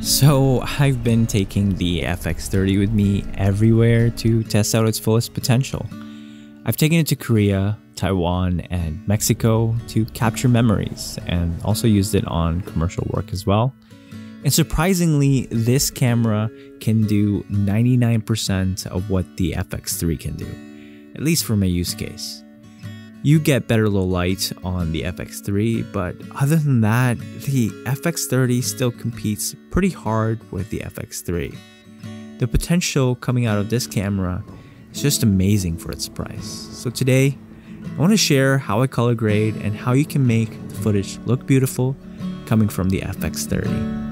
So I've been taking the FX30 with me everywhere to test out its fullest potential. I've taken it to Korea, Taiwan, and Mexico to capture memories and also used it on commercial work as well. And surprisingly, this camera can do 99% of what the FX3 can do, at least for my use case. You get better low light on the FX3, but other than that, the FX30 still competes pretty hard with the FX3. The potential coming out of this camera is just amazing for its price. So today, I want to share how I color grade and how you can make the footage look beautiful coming from the FX30.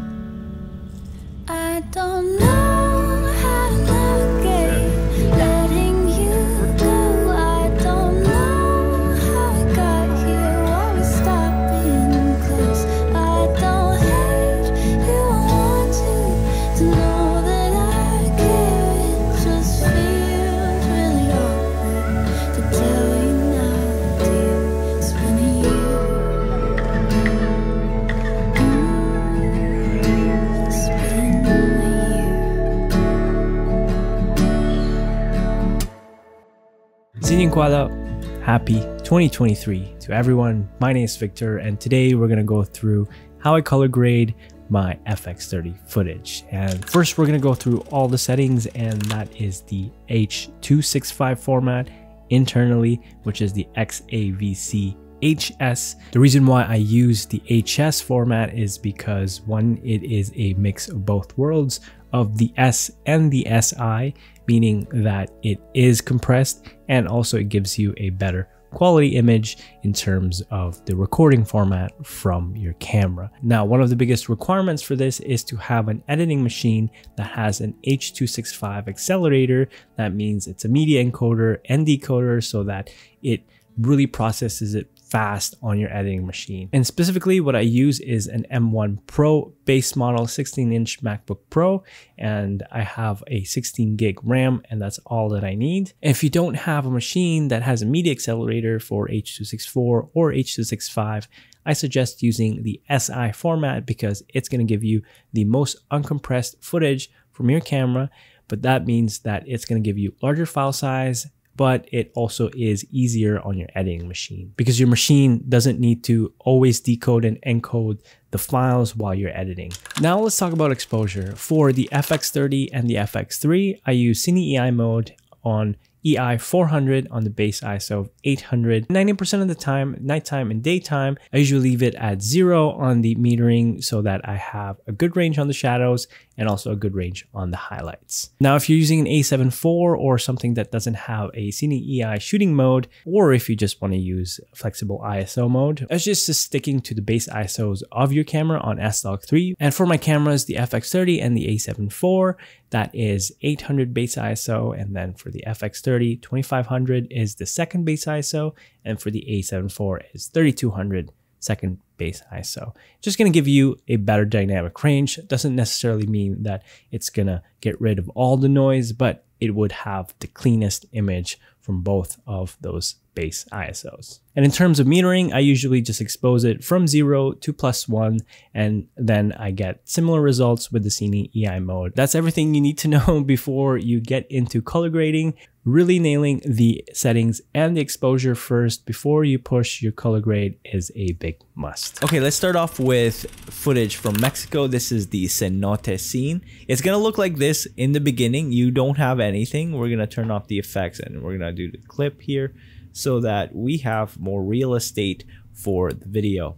Happy 2023 to everyone. My name is Victor, and today we're going to go through how I color grade my FX30 footage. And first, we're going to go through all the settings, and that is the H265 format internally, which is the XAVC HS. The reason why I use the HS format is because one, it is a mix of both worlds of the S and the SI, meaning that it is compressed and also it gives you a better quality image in terms of the recording format from your camera. Now, one of the biggest requirements for this is to have an editing machine that has an H265 accelerator. That means it's a media encoder and decoder so that it really processes it fast on your editing machine. And specifically what I use is an M1 Pro base model 16 inch MacBook Pro and I have a 16 gig RAM and that's all that I need. If you don't have a machine that has a media accelerator for H264 or H265, I suggest using the SI format because it's going to give you the most uncompressed footage from your camera but that means that it's going to give you larger file size but it also is easier on your editing machine because your machine doesn't need to always decode and encode the files while you're editing. Now let's talk about exposure. For the FX30 and the FX3, I use Cine EI mode on EI 400 on the base ISO of 800. 90% of the time, nighttime and daytime, I usually leave it at zero on the metering so that I have a good range on the shadows and also a good range on the highlights. Now, if you're using an A7 IV or something that doesn't have a Cine EI shooting mode, or if you just want to use flexible ISO mode, it's just sticking to the base ISOs of your camera on S-Log3. And for my cameras, the FX30 and the A7 IV, that is 800 base ISO. And then for the FX30, 2500 is the second base ISO. And for the A7 IV is 3200 second base ISO. Just going to give you a better dynamic range. Doesn't necessarily mean that it's going to get rid of all the noise, but it would have the cleanest image from both of those base ISOs. And in terms of metering, I usually just expose it from zero to plus one, and then I get similar results with the Cine EI mode. That's everything you need to know before you get into color grading. Really nailing the settings and the exposure first before you push your color grade is a big must. Okay, let's start off with footage from Mexico. This is the cenote scene. It's gonna look like this in the beginning. You don't have anything. We're gonna turn off the effects and we're gonna do the clip here so that we have more real estate for the video.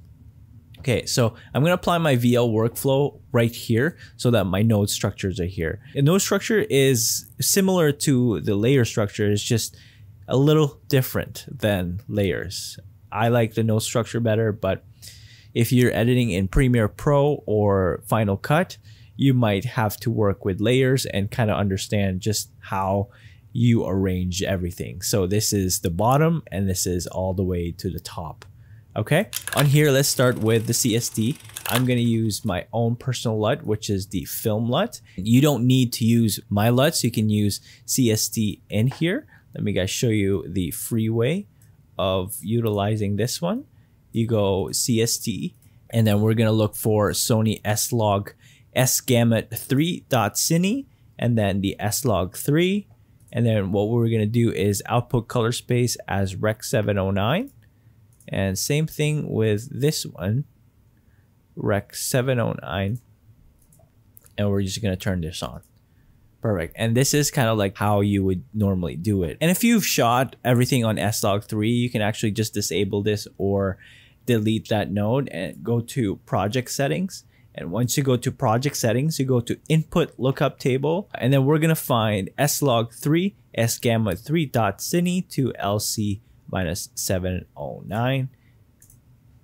Okay, so I'm gonna apply my VL workflow right here so that my node structures are here. A node structure is similar to the layer structure, it's just a little different than layers. I like the node structure better, but if you're editing in Premiere Pro or Final Cut, you might have to work with layers and kind of understand just how you arrange everything. So this is the bottom and this is all the way to the top. Okay, on here, let's start with the CST. I'm gonna use my own personal LUT, which is the film LUT. You don't need to use my LUTs, you can use CST in here. Let me guys show you the free way of utilizing this one. You go CST, and then we're gonna look for Sony S-Log sgamut3.cine and then the slog3. And then what we're to do is output color space as rec709. And same thing with this one, rec709. And we're just to turn this on. Perfect. And this is kind of like how you would normally do it. And if you've shot everything on slog3, you can actually just disable this or delete that node and go to project settings. And once you go to project settings, you go to input lookup table, and then we're gonna find slog3 sgamut3.cine to lc minus 709.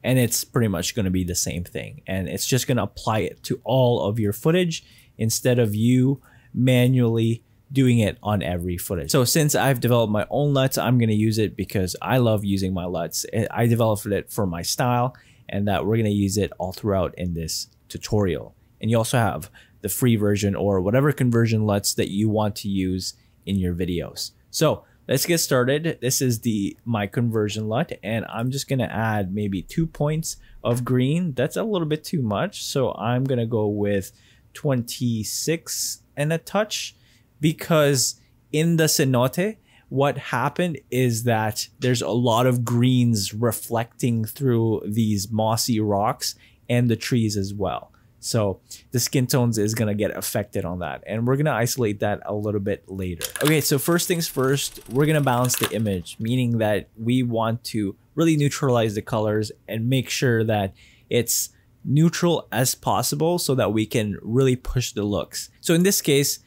And it's pretty much gonna be the same thing. And it's just gonna apply it to all of your footage instead of you manually doing it on every footage. So since I've developed my own LUTs, I'm to use it because I love using my LUTs. I developed it for my style and that we're to use it all throughout in this tutorial. And you also have the free version or whatever conversion LUTs that you want to use in your videos. So let's get started. This is the my conversion LUT and I'm just going to add maybe two points of green. That's a little bit too much. So I'm going to go with 26 and a touch because in the cenote, what happened is that there's a lot of greens reflecting through these mossy rocks and the trees as well. So the skin tones is to get affected on that. And we're to isolate that a little bit later. Okay, so first things first, we're to balance the image, meaning that we want to really neutralize the colors and make sure that it's neutral as possible so that we can really push the looks. So in this case,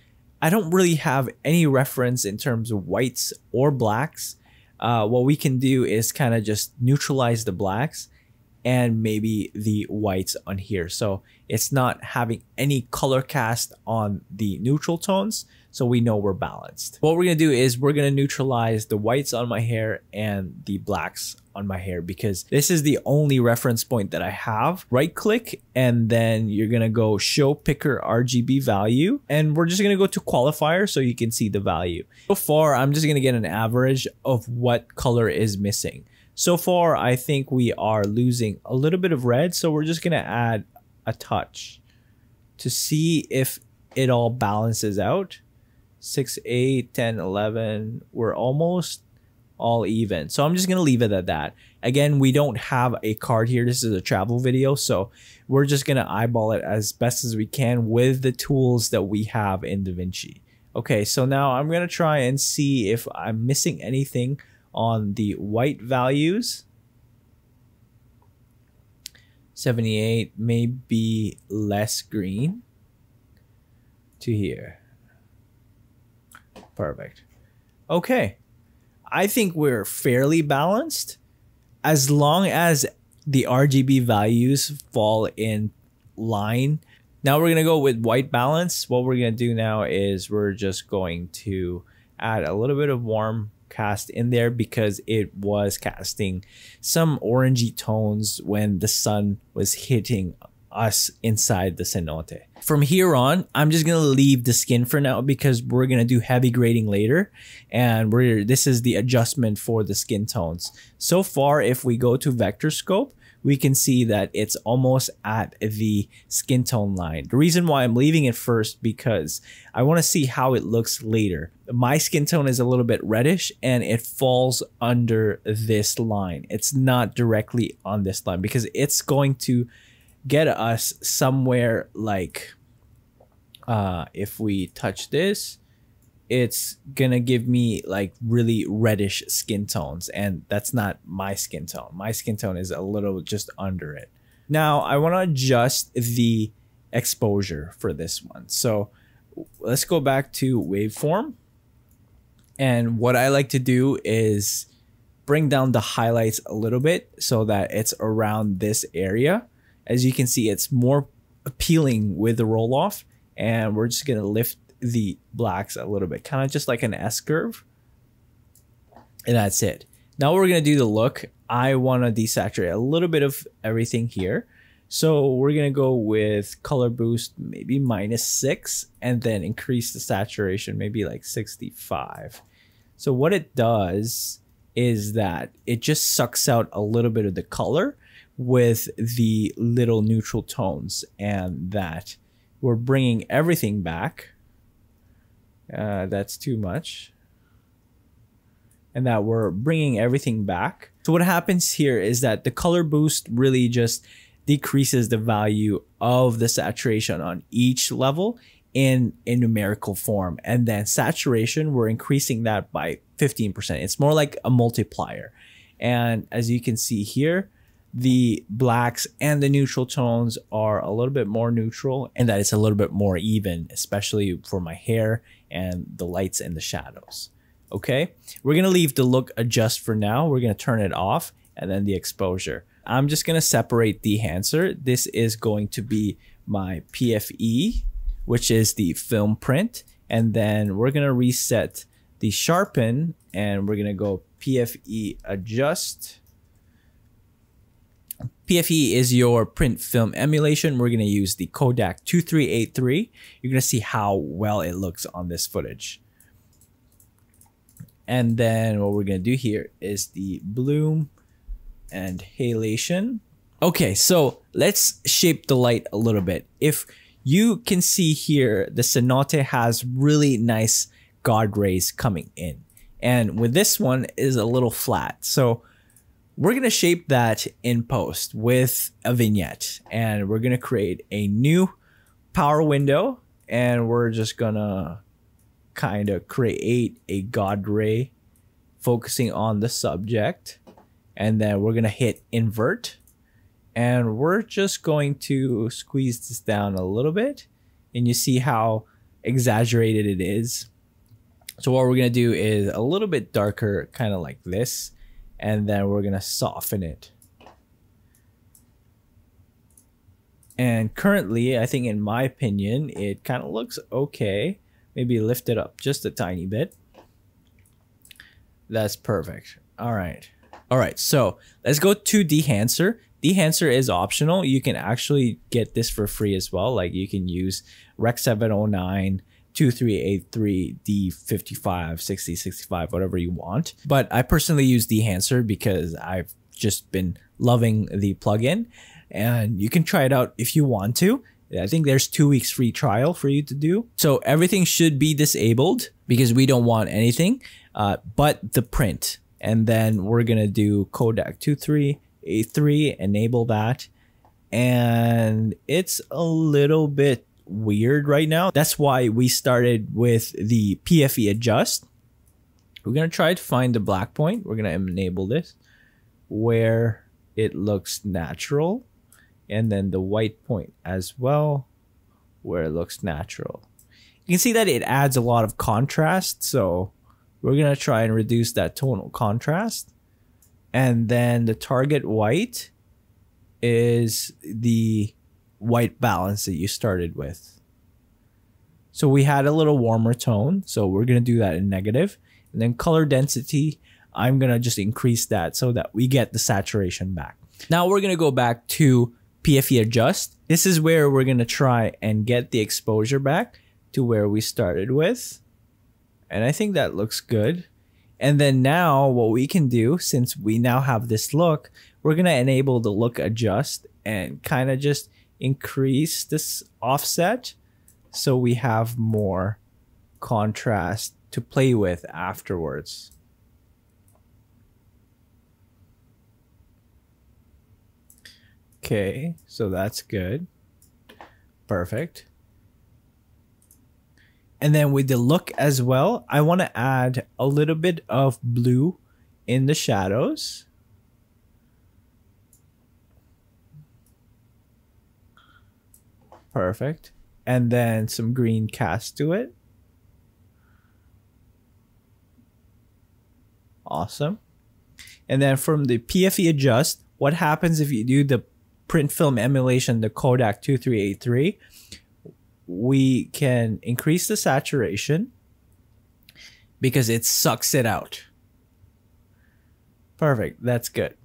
I don't really have any reference in terms of whites or blacks. Uh, what we can do is kind of just neutralize the blacks and maybe the whites on here. So it's not having any color cast on the neutral tones so we know we're balanced. What we're gonna do is we're gonna neutralize the whites on my hair and the blacks on my hair because this is the only reference point that I have. Right click and then you're gonna go show picker RGB value and we're just gonna go to qualifier so you can see the value. So far, I'm just gonna get an average of what color is missing. So far, I think we are losing a little bit of red, so we're just gonna add a touch to see if it all balances out. 6, 8, 10, 11. We're almost all even. So I'm just going to leave it at that. Again, we don't have a card here. This is a travel video. So we're just going to eyeball it as best as we can with the tools that we have in DaVinci. Okay, so now I'm going to try and see if I'm missing anything on the white values. 78 may be less green to here. Perfect. Okay. I think we're fairly balanced as long as the RGB values fall in line. Now we're going to go with white balance. What we're going to do now is we're just going to add a little bit of warm cast in there because it was casting some orangey tones when the sun was hitting us inside the cenote. From here on, I'm just gonna leave the skin for now because we're gonna do heavy grading later, and we're this is the adjustment for the skin tones. So far, if we go to vector scope, we can see that it's almost at the skin tone line. The reason why I'm leaving it first because I want to see how it looks later. My skin tone is a little bit reddish and it falls under this line. It's not directly on this line because it's going to get us somewhere like uh if we touch this it's gonna give me like really reddish skin tones and that's not my skin tone. My skin tone is a little just under it. Now i want to adjust the exposure for this one. So let's go back to waveform. And what i like to do is bring down the highlights a little bit so that it's around this area. As you can see, it's more appealing with the roll off. And we're just to lift the blacks a little bit, kind of just like an S curve. And that's it. Now we're going to do the look. I want to desaturate a little bit of everything here. So we're going to go with color boost, maybe minus six, and then increase the saturation, maybe like 65. So what it does is that it just sucks out a little bit of the color with the little neutral tones and that we're bringing everything back. Uh, that's too much. And that we're bringing everything back. So what happens here is that the color boost really just decreases the value of the saturation on each level in a numerical form. And then saturation, we're increasing that by 15%. It's more like a multiplier. And as you can see here, the blacks and the neutral tones are a little bit more neutral and that it's a little bit more even, especially for my hair and the lights and the shadows. Okay, we're gonna leave the look adjust for now. We're gonna turn it off and then the exposure. I'm just gonna separate the enhancer. This is going to be my PFE, which is the film print. And then we're gonna reset the sharpen and we're gonna go PFE adjust. PFE is your print film emulation. We're going to use the Kodak 2383. You're going to see how well it looks on this footage. And then what we're going to do here is the bloom and halation. Okay, so let's shape the light a little bit. If you can see here, the Cenote has really nice God rays coming in. And with this one is a little flat. So we're going to shape that in post with a vignette and we're going to create a new power window and we're just going to kind of create a God ray focusing on the subject and then we're going to hit invert and we're just going to squeeze this down a little bit and you see how exaggerated it is. So what we're going to do is a little bit darker, kind of like this, and then we're to soften it. And currently, I think in my opinion, it kind of looks okay. Maybe lift it up just a tiny bit. That's perfect. All right. All right, so let's go to Dehancer. Dehancer is optional. You can actually get this for free as well. Like you can use Rec 709, 2383 D55, 60, 65, whatever you want. But I personally use Dehancer because I've just been loving the plugin and you can try it out if you want to. I think there's two weeks free trial for you to do. So everything should be disabled because we don't want anything uh, but the print. And then we're going to do Kodak 2383, enable that. And it's a little bit weird right now. That's why we started with the PFE adjust. We're going to try to find the black point. We're going to enable this where it looks natural. And then the white point as well where it looks natural. You can see that it adds a lot of contrast. So we're going to try and reduce that tonal contrast. And then the target white is the white balance that you started with. So we had a little warmer tone. So we're going to do that in negative. And then color density, I'm going to just increase that so that we get the saturation back. Now we're going to go back to PFE adjust. This is where we're going to try and get the exposure back to where we started with. And I think that looks good. And then now what we can do, since we now have this look, we're going to enable the look adjust and kind of just increase this offset so we have more contrast to play with afterwards. Okay, so that's good. Perfect. And then with the look as well, I want to add a little bit of blue in the shadows. Perfect. And then some green cast to it. Awesome. And then from the PFE adjust, what happens if you do the print film emulation, the Kodak 2383? We can increase the saturation because it sucks it out. Perfect. That's good.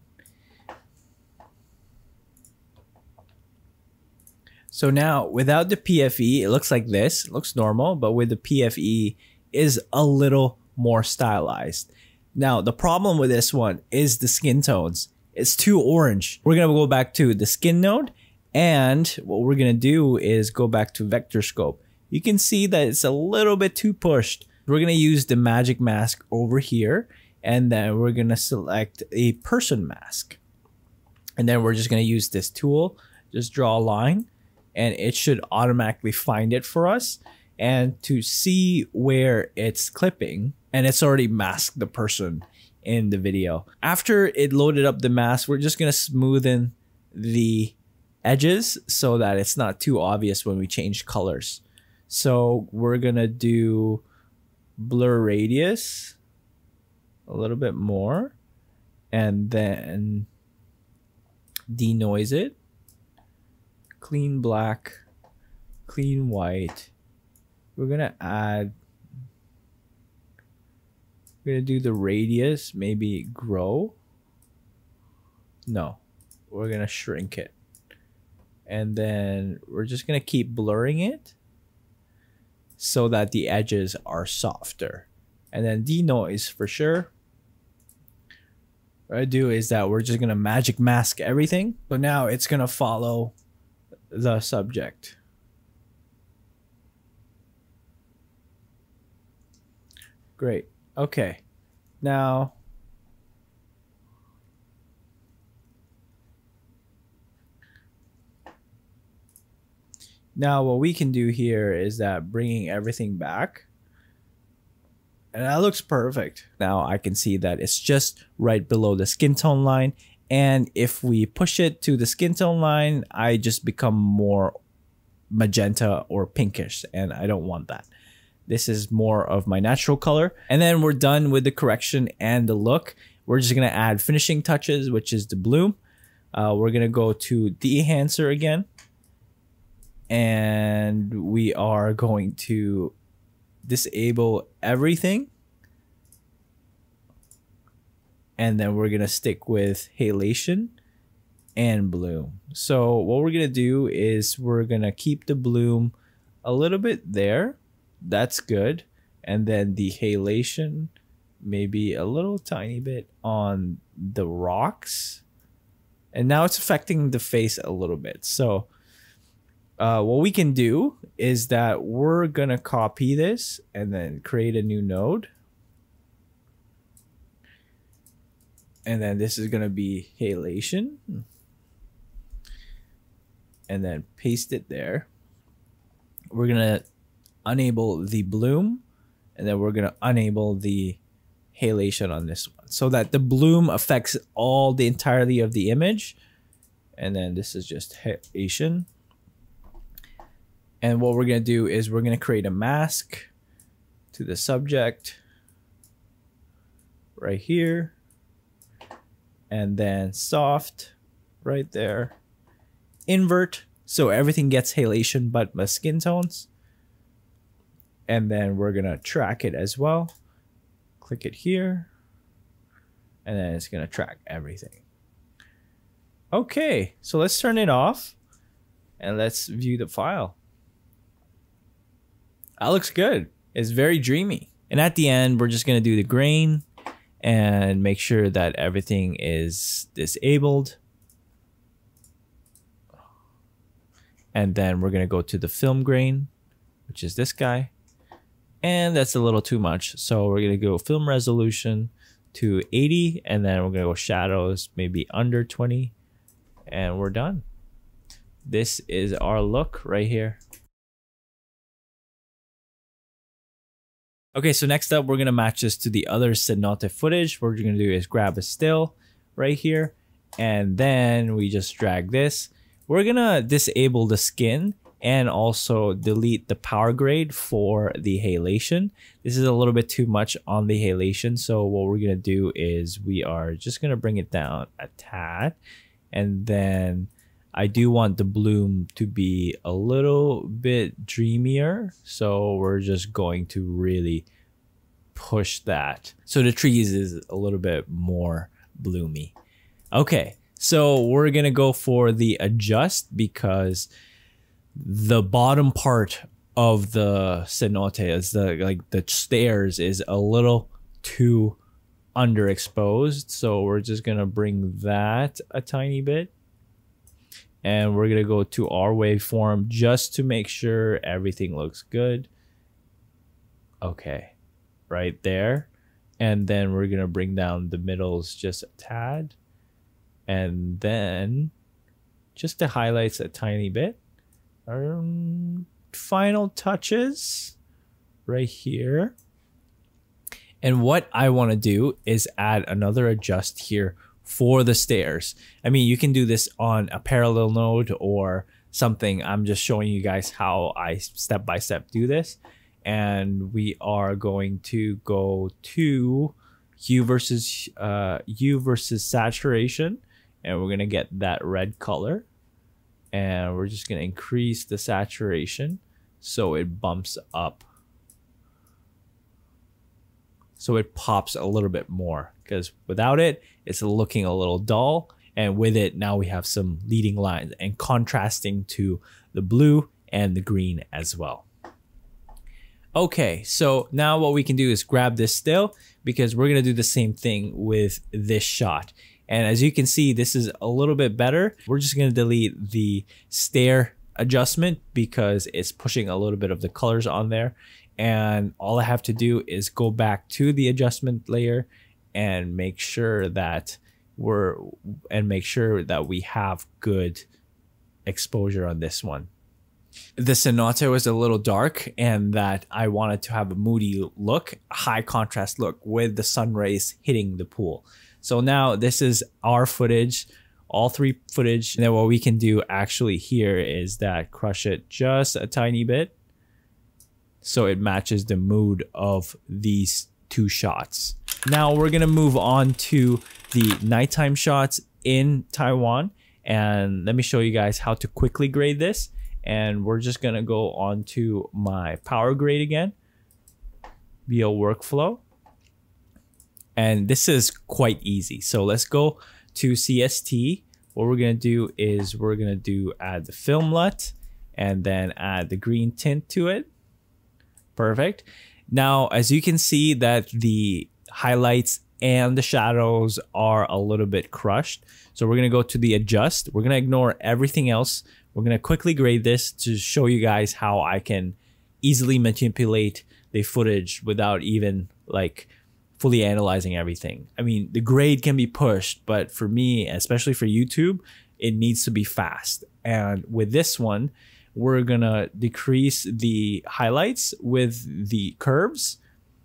So now without the PFE, it looks like this. It looks normal, but with the PFE is a little more stylized. Now, the problem with this one is the skin tones. It's too orange. We're to go back to the skin node And what we're to do is go back to vector scope. You can see that it's a little bit too pushed. We're to use the magic mask over here and then we're to select a person mask. And then we're just to use this tool, just draw a line and it should automatically find it for us. And to see where it's clipping, and it's already masked the person in the video. After it loaded up the mask, we're just gonna smoothen the edges so that it's not too obvious when we change colors. So we're gonna do blur radius a little bit more and then denoise it clean black, clean white. We're gonna add, we're gonna do the radius, maybe grow. No, we're gonna shrink it. And then we're just gonna keep blurring it so that the edges are softer. And then denoise for sure. What I do is that we're just gonna magic mask everything. but now it's gonna follow the subject. Great. Okay. Now, now what we can do here is that bringing everything back and that looks perfect. Now I can see that it's just right below the skin tone line and if we push it to the skin tone line, I just become more magenta or pinkish, and I don't want that. This is more of my natural color. And then we're done with the correction and the look. We're just gonna add finishing touches, which is the bloom. Uh, we're gonna go to Dehancer again. And we are going to disable everything and then we're gonna stick with halation and bloom. So what we're gonna do is we're gonna keep the bloom a little bit there. That's good. And then the halation maybe a little tiny bit on the rocks. And now it's affecting the face a little bit. So uh, what we can do is that we're gonna copy this and then create a new node. And then this is going to be halation. And then paste it there. We're going to enable the bloom and then we're going to enable the halation on this one. So that the bloom affects all the entirety of the image. And then this is just halation. And what we're going to do is we're going to create a mask to the subject. Right here and then soft right there. Invert, so everything gets halation but my skin tones. And then we're gonna track it as well. Click it here. And then it's gonna track everything. Okay, so let's turn it off and let's view the file. That looks good. It's very dreamy. And at the end, we're just gonna do the grain and make sure that everything is disabled. And then we're going to go to the film grain, which is this guy. And that's a little too much. So we're going to go film resolution to 80 and then we're going to go shadows maybe under 20 and we're done. This is our look right here. Okay, so next up, we're gonna match this to the other cenote footage. What we're gonna do is grab a still right here, and then we just drag this. We're gonna disable the skin and also delete the power grade for the halation. This is a little bit too much on the halation, so what we're gonna do is we are just gonna bring it down a tad, and then I do want the bloom to be a little bit dreamier. So we're just going to really push that. So the trees is a little bit more bloomy. Okay, so we're gonna go for the adjust because the bottom part of the cenote is the like the stairs is a little too underexposed. So we're just gonna bring that a tiny bit and we're gonna go to our waveform just to make sure everything looks good. Okay, right there. And then we're gonna bring down the middles just a tad. And then just the highlights a tiny bit. Um, final touches right here. And what I want to do is add another adjust here for the stairs. I mean, you can do this on a parallel node or something. I'm just showing you guys how I step by step do this. And we are going to go to hue versus uh, hue versus saturation, and we're gonna get that red color, and we're just gonna increase the saturation so it bumps up so it pops a little bit more because without it it's looking a little dull. And with it now we have some leading lines and contrasting to the blue and the green as well. Okay so now what we can do is grab this still because we're to do the same thing with this shot. And as you can see this is a little bit better. We're just to delete the stair adjustment because it's pushing a little bit of the colors on there and all I have to do is go back to the adjustment layer and make sure that we're and make sure that we have good exposure on this one. The cenote was a little dark and that I wanted to have a moody look, high contrast look with the sun rays hitting the pool. So now this is our footage, all three footage. And then what we can do actually here is that crush it just a tiny bit so it matches the mood of these two shots. Now we're gonna move on to the nighttime shots in Taiwan. And let me show you guys how to quickly grade this. And we're just gonna go on to my power grade again. VL workflow. And this is quite easy. So let's go to CST what we're gonna do is we're gonna do add the film LUT and then add the green tint to it perfect. Now, as you can see that the highlights and the shadows are a little bit crushed. So we're gonna go to the adjust. We're gonna ignore everything else. We're gonna quickly grade this to show you guys how I can easily manipulate the footage without even like fully analyzing everything. I mean, the grade can be pushed, but for me, especially for YouTube, it needs to be fast. And with this one, we're gonna decrease the highlights with the curves.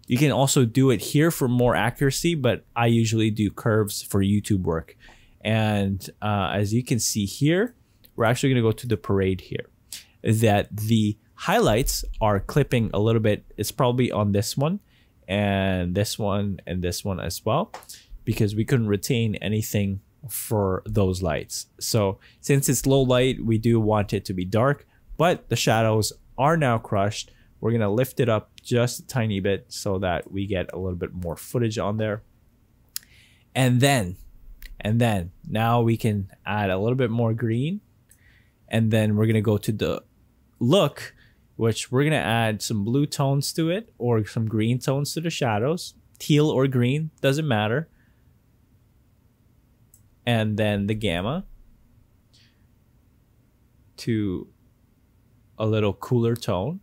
You can also do it here for more accuracy, but I usually do curves for YouTube work. And uh, as you can see here, we're actually gonna go to the parade here. That the highlights are clipping a little bit. It's probably on this one and this one and this one as well because we couldn't retain anything for those lights. So since it's low light, we do want it to be dark but the shadows are now crushed. We're going to lift it up just a tiny bit so that we get a little bit more footage on there. And then, and then now we can add a little bit more green. And then we're going to go to the look, which we're going to add some blue tones to it or some green tones to the shadows. Teal or green, doesn't matter. And then the gamma to a little cooler tone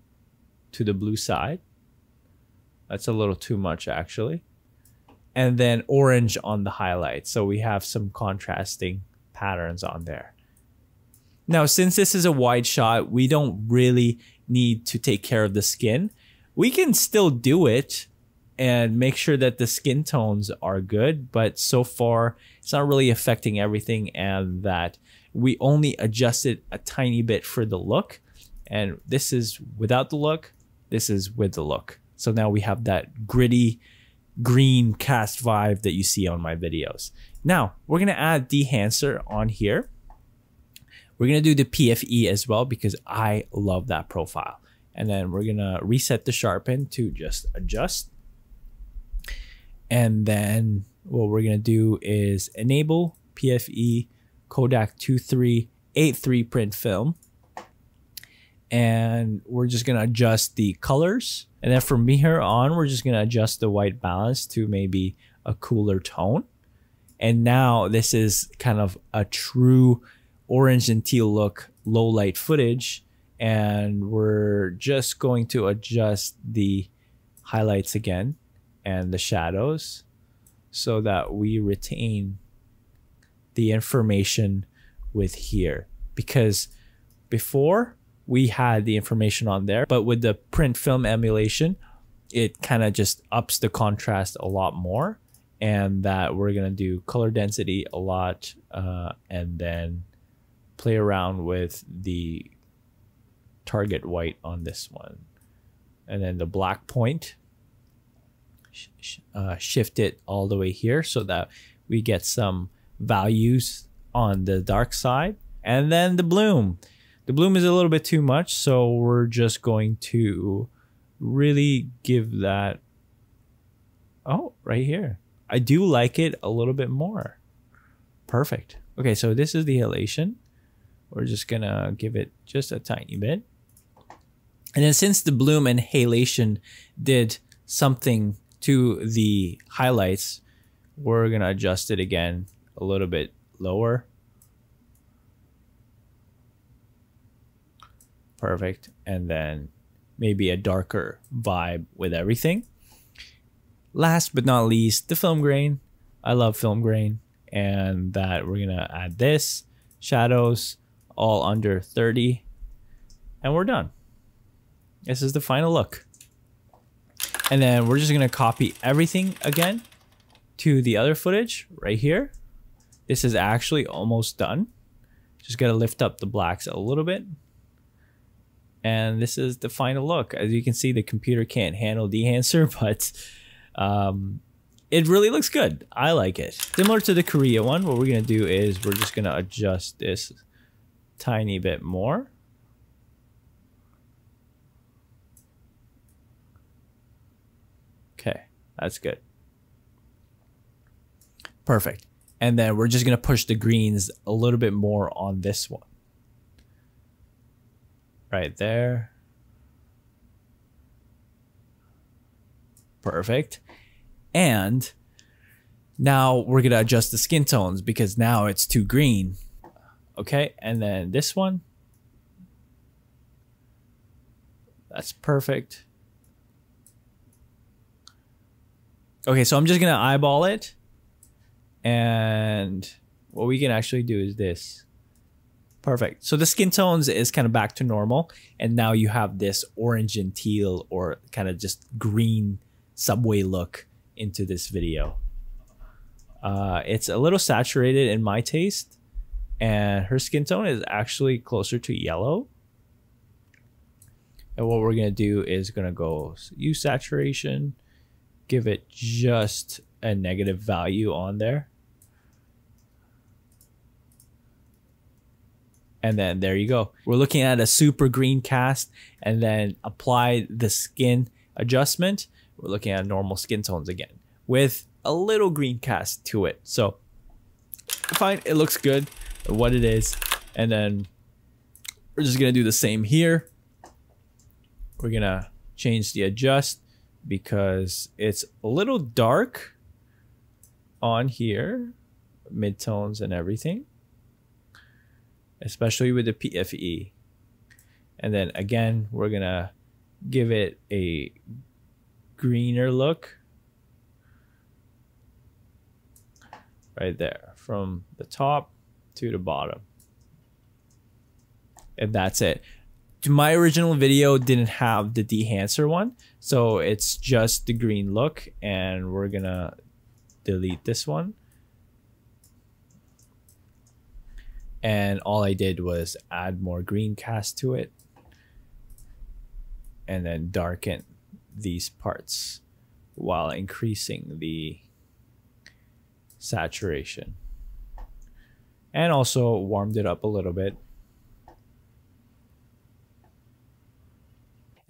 to the blue side. That's a little too much actually. And then orange on the highlight. So we have some contrasting patterns on there. Now, since this is a wide shot, we don't really need to take care of the skin. We can still do it and make sure that the skin tones are good, but so far it's not really affecting everything and that we only adjusted a tiny bit for the look and this is without the look, this is with the look. So now we have that gritty green cast vibe that you see on my videos. Now we're gonna add Dehancer on here. We're gonna do the PFE as well because I love that profile. And then we're gonna reset the sharpen to just adjust. And then what we're gonna do is enable PFE Kodak 2383 print film and we're just gonna adjust the colors. And then from here on, we're just gonna adjust the white balance to maybe a cooler tone. And now this is kind of a true orange and teal look low light footage and we're just going to adjust the highlights again and the shadows so that we retain the information with here because before we had the information on there but with the print film emulation it kind of just ups the contrast a lot more and that we're gonna do color density a lot uh, and then play around with the target white on this one. And then the black point uh, shift it all the way here so that we get some values on the dark side. And then the bloom the bloom is a little bit too much so we're just going to really give that oh right here. I do like it a little bit more. Perfect. Okay so this is the halation. We're just gonna give it just a tiny bit. And then since the bloom and halation did something to the highlights we're gonna adjust it again a little bit lower perfect and then maybe a darker vibe with everything. Last but not least, the film grain. I love film grain, and that we're gonna add this shadows all under 30, and we're done. This is the final look. And then we're just gonna copy everything again to the other footage right here. This is actually almost done. Just gotta lift up the blacks a little bit and this is the final look. As you can see, the computer can't handle Dehancer, but um, it really looks good. I like it. Similar to the Korea one, what we're gonna do is we're just gonna adjust this tiny bit more. Okay, that's good. Perfect. And then we're just gonna push the greens a little bit more on this one right there. Perfect. And now we're going to adjust the skin tones because now it's too green. Okay, and then this one. That's perfect. Okay, so I'm just going to eyeball it. And what we can actually do is this. Perfect. So the skin tones is kind of back to normal. And now you have this orange and teal or kind of just green subway look into this video. Uh, it's a little saturated in my taste. And her skin tone is actually closer to yellow. And what we're going to do is going to go use saturation, give it just a negative value on there. And then there you go. We're looking at a super green cast and then apply the skin adjustment. We're looking at normal skin tones again with a little green cast to it. So fine, it looks good what it is. And then we're just gonna do the same here. We're gonna change the adjust because it's a little dark on here, midtones and everything especially with the PFE. And then again, we're gonna give it a greener look right there from the top to the bottom. And that's it. My original video didn't have the dehancer one, so it's just the green look and we're gonna delete this one and all I did was add more green cast to it and then darken these parts while increasing the saturation. And also warmed it up a little bit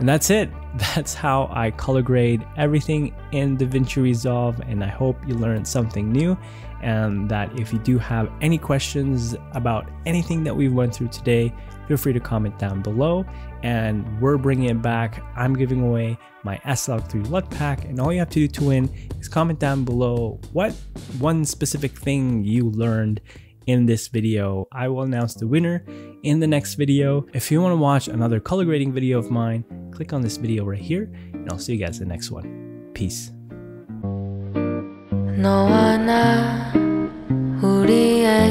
And that's it. That's how I color grade everything in DaVinci Resolve. And I hope you learned something new. And that if you do have any questions about anything that we went through today, feel free to comment down below. And we're bringing it back. I'm giving away my S-Log3 LUT pack. And all you have to do to win is comment down below what one specific thing you learned in this video. I will announce the winner in the next video. If you want to watch another color grading video of mine, click on this video right here and I'll see you guys in the next one. Peace. 우리의